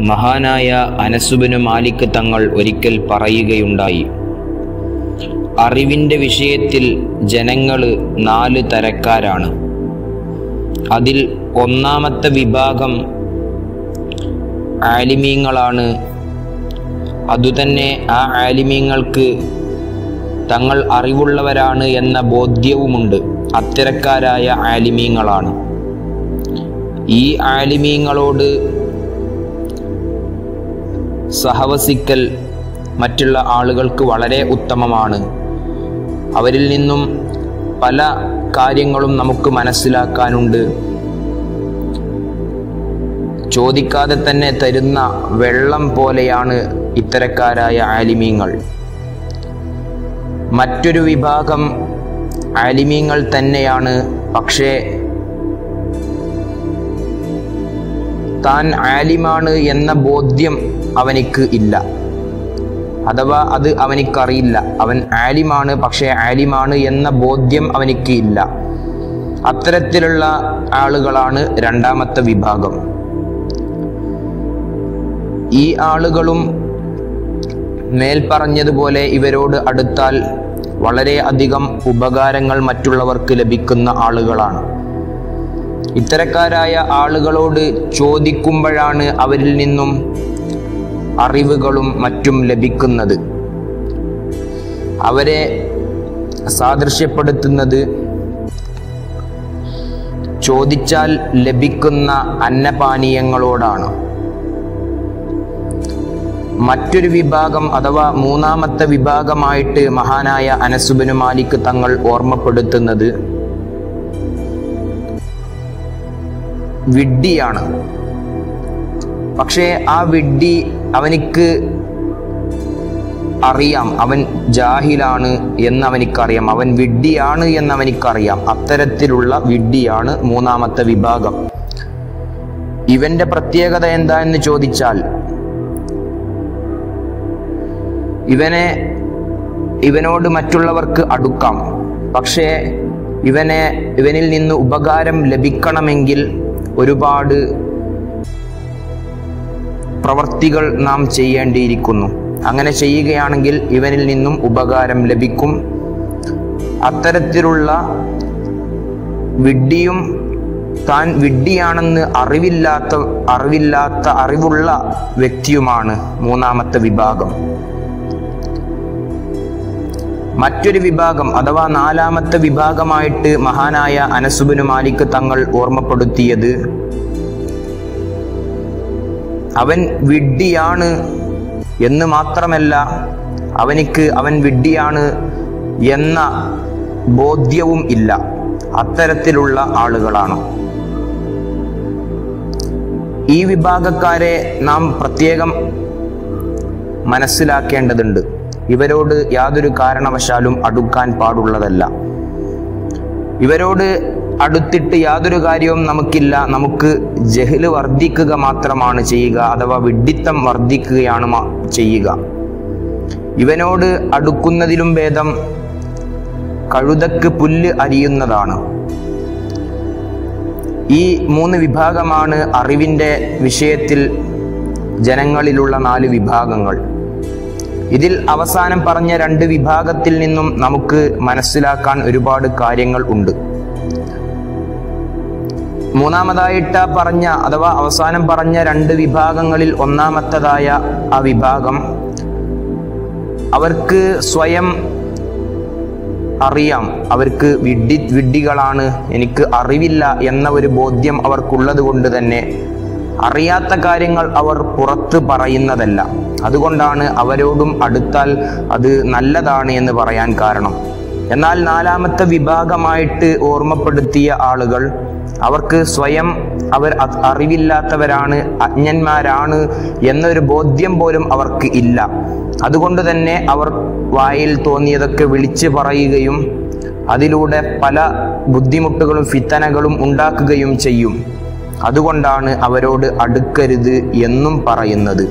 മഹാനായ അനസുബിന് മാലിക് തങ്ങൾ ഒരിക്കൽ പറയുകയുണ്ടായി. അറിവിന്റെ വിഷയത്തിൽ ജനങ്ങൾ നാല് തരക്കാരാണ്. അതിൽ ഒന്നാമത്തെ വിഭാഗം ആലിമീങ്ങളാണ്. അതുതന്നെ ആ ആലിമീങ്ങൾക്ക് തങ്ങൾ അറിവുള്ളവരാണ് എന്ന ബോധ്യവുമുണ്ട്. അത്തരക്കാരായ ആലിമീങ്ങളാണ്. ഈ ആലിമീങ്ങളോട് സഹവസിക്കൽ മറ്റുള്ള ആളുകൾക്ക് വളരെ ഉത്തമമാണ്. അവരിൽ നിന്നും പല കാര്യങ്ങളും നമുക്ക് മനസ്സിലാക്കാനുണ്ട്. ചോദിക്കാതെ തന്നെ തരുന്ന വെള്ളം പോലെയാണ് ഇത്തരക്കാരായ ആലിമീങ്ങൾ. മറ്റൊരു വിഭാഗം ആലിമീങ്ങൾ തന്നെയാണ്. പക്ഷേ താൻ ആലിമാണ് എന്ന ബോധ്യം അവനിക്ക് ഇല്ല. അഥവാ അത് അവനിക്കറിയില്ല. അവൻ ആലിമാണ് പക്ഷേ ആലിമാണ് എന്ന ബോധ്യം അവനിക്ക് ഇല്ല. അത്തരത്തിലുള്ള ആളുകളാണ് രണ്ടാമത്തെ വിഭാഗം. ഈ ആളുകളും മേൽപ്പറഞ്ഞതുപോലെ ഇവരോട് അടുത്താൽ വളരെ അധികം ഉപകാരങ്ങൾ മറ്റുള്ളവർക്ക് ലഭിക്കുന്ന ആളുകളാണ്. ഇത്തരക്കാരായ ആളുകളോട് ചോദിക്കുമ്പോഴാണ് അവരിൽ നിന്നും അറിവുകളും മറ്റും ലഭിക്കുന്നത്. അവരെ സാദൃശ്യപ്പെടുത്തുന്നത് ചോദിച്ചാൽ ലഭിക്കുന്ന അന്നപാനീയങ്ങളോടാണ്. മറ്റൊരു വിഭാഗം അഥവാ മൂന്നാമത്തെ വിഭാഗമായിട്ട് മഹാനായ അനസുബിന് മാലിക് തങ്ങൾ ഓർമ്മപ്പെടുത്തുന്നത് വിഡ്ഢിയാണ്. പക്ഷേ ആ വിഡ്ഢി അവനിക്ക് അറിയാം. അവൻ ജാഹിലാണ് എന്ന് അവനിക്കറിയാം അവൻ വിഡ്ഢിയാണ് എന്ന് അവനിക്കറിയാം അത്തരത്തിലുള്ള വിഡ്ഢിയാണ് മൂന്നാമത്തെ വിഭാഗം. ഇവന്റെ പ്രത്യേകത എന്താ എന്ന് ചോദിച്ചാൽ ഇവനെ ഇവനോട് മറ്റുള്ളവർക്ക് അടുക്കാം. പക്ഷേ ഇവനെ ഇവനിൽ നിന്ന് ഉപകാരം ലഭിക്കണമെങ്കിൽ ഒരുപാട് പ്രവർത്തികൾ നാം ചെയ്യേണ്ടിയിരിക്കുന്നു. അങ്ങനെ ചെയ്യുകയാണെങ്കിൽ ഇവനിൽ നിന്നും ഉപകാരം ലഭിക്കും. അത്തരത്തിലുള്ള വിഡ്ഢിയും താൻ വിഡ്ഢിയാണെന്ന് അറിവില്ലാത്ത അറിവില്ലാത്ത അറിവുള്ള വ്യക്തിയുമാണ് മൂന്നാമത്തെ വിഭാഗം. മറ്റൊരു വിഭാഗം അഥവാ നാലാമത്തെ വിഭാഗമായിട്ട് മഹാനായ അനസുബിന് മാലിക് തങ്ങൾ ഓർമ്മപ്പെടുത്തിയത്. അവൻ വിഡ്ഢിയാണ് എന്ന് മാത്രമല്ല അവനിക്ക് അവൻ വിഡ്ഢിയാണ് എന്ന ബോധ്യവും ഇല്ല. അത്തരത്തിലുള്ള ആളുകളാണ്. ഈ വിഭാഗക്കാരെ നാം പ്രത്യേകം മനസ്സിലാക്കേണ്ടതുണ്ട്. ഇവരോട് യാതൊരു കാരണവശാലും അടുക്കാൻ പാടുള്ളതല്ല. ഇവരോട് അടുത്തിട്ട് യാതൊരു കാര്യവും നമുക്കില്ല. നമുക്ക് ജഹൽ വർദ്ധിക്കുക മാത്രമാണ് ചെയ്യുക അഥവാ വിഡ്ഢിത്തം വർദ്ധിക്കുകയാണ് ചെയ്യുക. ഇവനോട് അടുക്കുന്നതിലും ഭേദം കഴുതക്ക് പുല്ല് അരിയുന്നതാണ്. ഈ മൂന്ന് വിഭാഗമാണ് അറിവിന്റെ വിഷയത്തിൽ ജനങ്ങളിലുള്ള നാല് വിഭാഗങ്ങൾ. ഇതിൽ അവസാനം പറഞ്ഞ രണ്ട് വിഭാഗത്തിൽ നിന്നും നമുക്ക് മനസ്സിലാക്കാൻ ഒരുപാട് കാര്യങ്ങൾ ഉണ്ട്. മൂന്നാമതായിട്ട് പറഞ്ഞ അഥവാ അവസാനം പറഞ്ഞ രണ്ട് വിഭാഗങ്ങളിൽ ഒന്നാമത്തതായ ആ വിഭാഗം അവർക്ക് സ്വയം അറിയാം. അവർക്ക് വിഡ്ഢി വിഡ്ഢികളാണ്. എനിക്ക് അറിവില്ല എന്ന ഒരു ബോധ്യം അവർക്കുള്ളത് കൊണ്ട് തന്നെ അറിയാത്ത കാര്യങ്ങൾ അവർ പുറത്ത് പറയുന്നതല്ല. അതുകൊണ്ടാണ് അവരോടും അടുത്താൽ അത് നല്ലതാണ് എന്ന് പറയാൻ കാരണം. എന്നാൽ നാലാമത്തെ വിഭാഗമായിട്ട് ഓർമ്മപ്പെടുത്തിയ ആളുകൾ അവർക്ക് സ്വയം അവർ അറിവില്ലാത്തവരാണ് അജ്ഞന്മാരാണ് എന്നൊരു ബോധ്യം പോലും അവർക്ക് ഇല്ല. അതുകൊണ്ട് തന്നെ അവർ വായിൽ തോന്നിയതൊക്കെ വിളിച്ചു പറയുകയും അതിലൂടെ പല ബുദ്ധിമുട്ടുകളും ഫിത്തനകളും ഉണ്ടാക്കുകയും ചെയ്യും. അതുകൊണ്ടാണ് അവരോട് അടുക്കരുത് എന്നും പറയുന്നത്.